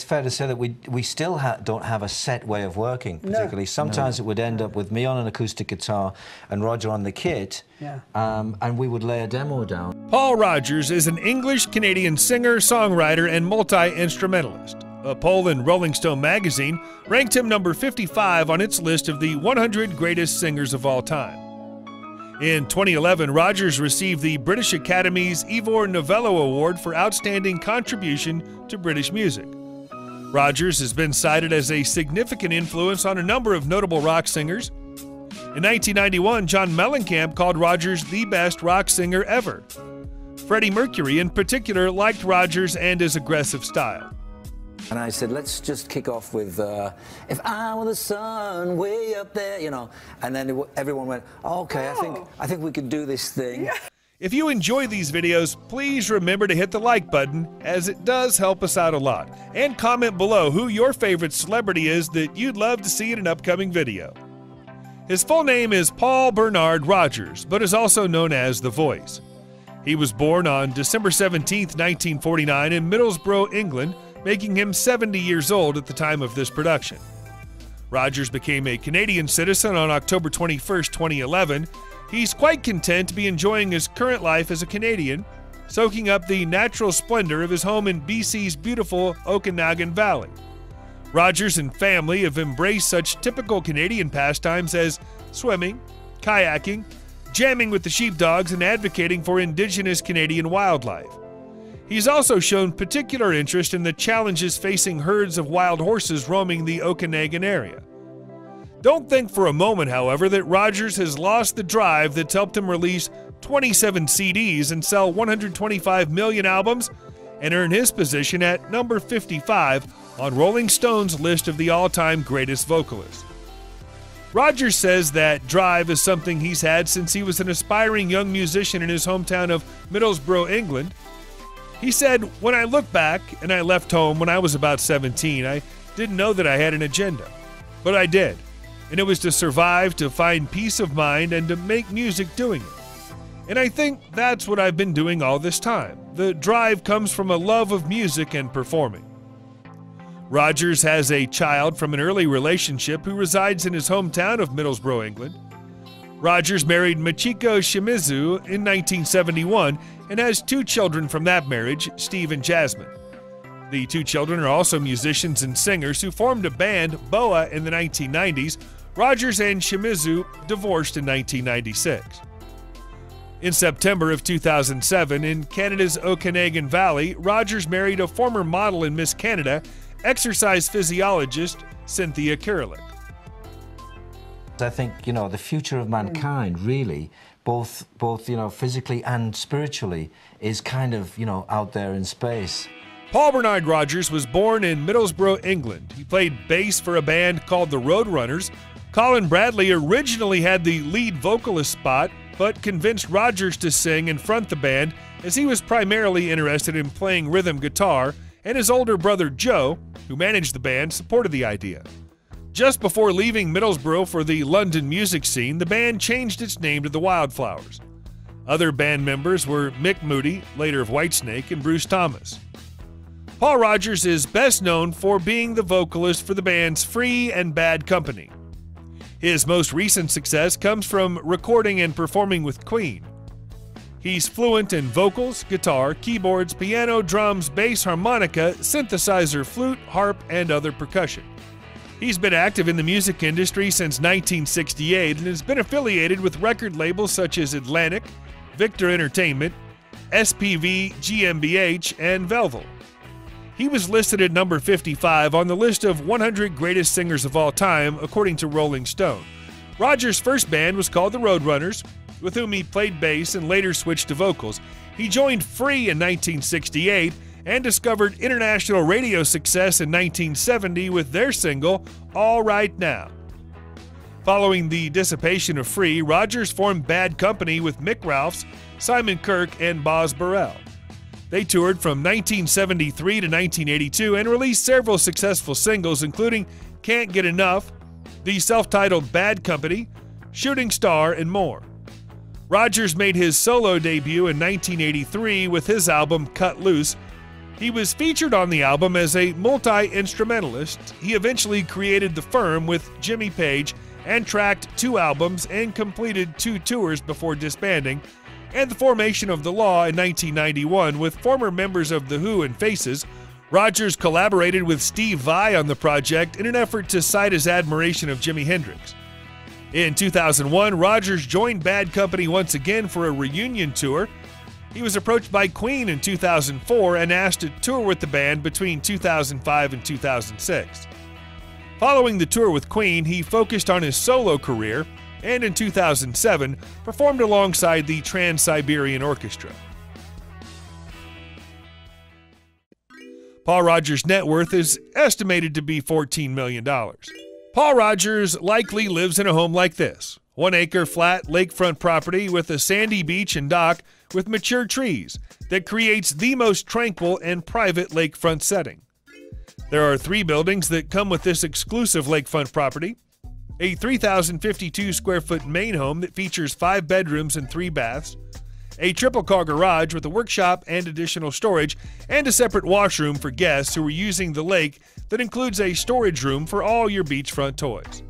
It's fair to say that we we still ha don't have a set way of working, particularly. No. Sometimes no. it would end up with me on an acoustic guitar and Roger on the kit, yeah. um, and we would lay a demo down. Paul Rodgers is an English-Canadian singer, songwriter, and multi-instrumentalist. A poll in Rolling Stone magazine ranked him number 55 on its list of the 100 greatest singers of all time. In 2011, Rodgers received the British Academy's Ivor Novello Award for Outstanding Contribution to British Music. Rodgers has been cited as a significant influence on a number of notable rock singers. In 1991, John Mellencamp called Rodgers the best rock singer ever. Freddie Mercury, in particular, liked Rodgers and his aggressive style. And I said, let's just kick off with, uh, if I were the sun way up there, you know. And then everyone went, okay, oh. I think I think we could do this thing. Yeah. If you enjoy these videos, please remember to hit the like button, as it does help us out a lot. And comment below who your favorite celebrity is that you'd love to see in an upcoming video. His full name is Paul Bernard Rodgers, but is also known as The Voice. He was born on December 17, 1949, in Middlesbrough, England, making him 70 years old at the time of this production. Rodgers became a Canadian citizen on October 21, 2011, He's quite content to be enjoying his current life as a Canadian, soaking up the natural splendor of his home in BC's beautiful Okanagan Valley. Rodgers and family have embraced such typical Canadian pastimes as swimming, kayaking, jamming with the sheepdogs, and advocating for Indigenous Canadian wildlife. He's also shown particular interest in the challenges facing herds of wild horses roaming the Okanagan area. Don't think for a moment, however, that Rodgers has lost the drive that's helped him release 27 CDs and sell 125 million albums and earn his position at number 55 on Rolling Stone's list of the all time greatest vocalists. Rodgers says that drive is something he's had since he was an aspiring young musician in his hometown of Middlesbrough, England. He said, When I look back and I left home when I was about 17, I didn't know that I had an agenda. But I did and it was to survive, to find peace of mind, and to make music doing it. And I think that's what I've been doing all this time. The drive comes from a love of music and performing. Rodgers has a child from an early relationship who resides in his hometown of Middlesbrough, England. Rodgers married Michiko Shimizu in 1971 and has two children from that marriage, Steve and Jasmine. The two children are also musicians and singers who formed a band, Boa, in the 1990s, Rodgers and Shimizu divorced in 1996. In September of 2007, in Canada's Okanagan Valley, Rodgers married a former model in Miss Canada, exercise physiologist Cynthia Kereluk. I think, you know, the future of mankind really, both both, you know, physically and spiritually, is kind of, you know, out there in space. Paul Bernard Rodgers was born in Middlesbrough, England. He played bass for a band called the Roadrunners Colin Bradley originally had the lead vocalist spot, but convinced Rodgers to sing and front the band as he was primarily interested in playing rhythm guitar, and his older brother Joe, who managed the band, supported the idea. Just before leaving Middlesbrough for the London music scene, the band changed its name to the Wildflowers. Other band members were Mick Moody, later of Whitesnake, and Bruce Thomas. Paul Rodgers is best known for being the vocalist for the bands Free and Bad Company. His most recent success comes from recording and performing with Queen. He's fluent in vocals, guitar, keyboards, piano, drums, bass, harmonica, synthesizer, flute, harp, and other percussion. He's been active in the music industry since 1968 and has been affiliated with record labels such as Atlantic, Victor Entertainment, SPV, GmbH, and Velvel. He was listed at number 55 on the list of 100 greatest singers of all time, according to Rolling Stone. Rodgers' first band was called the Roadrunners, with whom he played bass and later switched to vocals. He joined Free in 1968 and discovered international radio success in 1970 with their single, All Right Now. Following the dissipation of Free, Rodgers formed Bad Company with Mick Ralphs, Simon Kirke, and Boz Burrell. They toured from 1973 to 1982 and released several successful singles, including Can't Get Enough, the self titled Bad Company, Shooting Star, and more. Rodgers made his solo debut in 1983 with his album Cut Loose, He was featured on the album as a multi instrumentalist. He eventually created The Firm with Jimmy Page and tracked two albums and completed two tours before disbanding, and the formation of The Law in 1991 with former members of The Who and Faces. Rodgers collaborated with Steve Vai on the project in an effort to cite his admiration of Jimi Hendrix. In 2001, Rodgers joined Bad Company once again for a reunion tour. He was approached by Queen in 2004 and asked to tour with the band between 2005 and 2006. Following the tour with Queen, he focused on his solo career and in 2007 performed alongside the Trans Siberian Orchestra. Paul Rodgers' net worth is estimated to be $14 million. Paul Rodgers likely lives in a home like this one acre flat lakefront property with a sandy beach and dock with mature trees that creates the most tranquil and private lakefront setting. There are three buildings that come with this exclusive lakefront property a 3,052 square foot main home that features five bedrooms and three baths, a triple car garage with a workshop and additional storage, and a separate washroom for guests who are using the lake that includes a storage room for all your beachfront toys.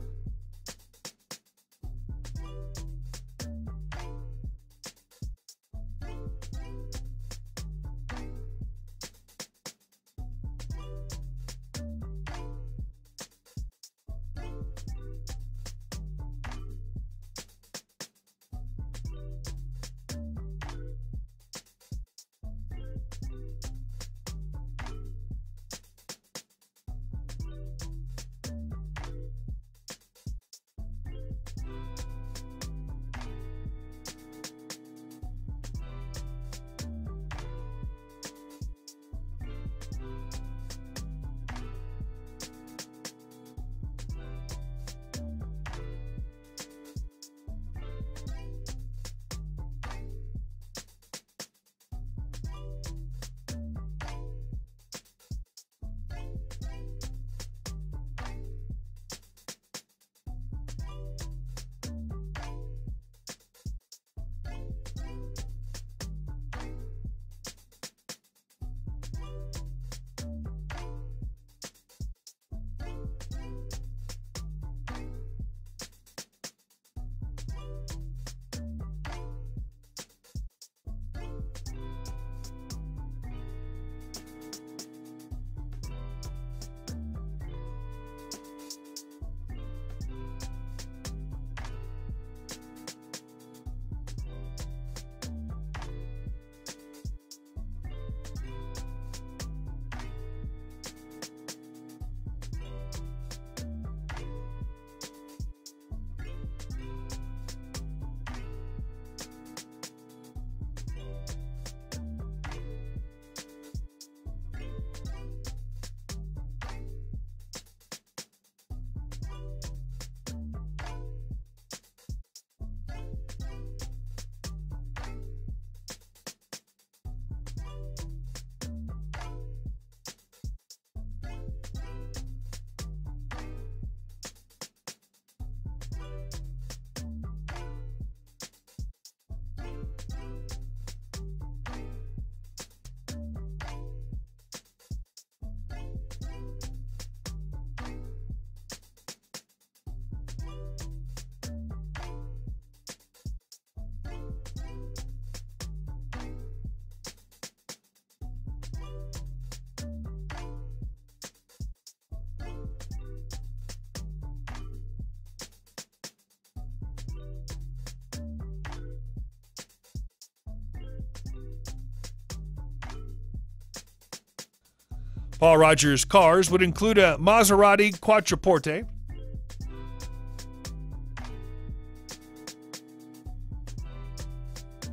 Paul Rodgers' cars would include a Maserati Quattroporte,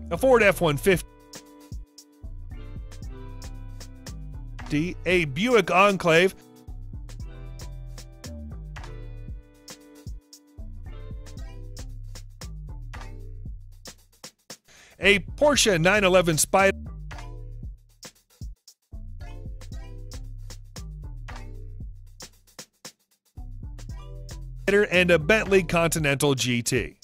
a Ford F 150, a Buick Enclave, a Porsche 911 Spider. And a Bentley Continental GT.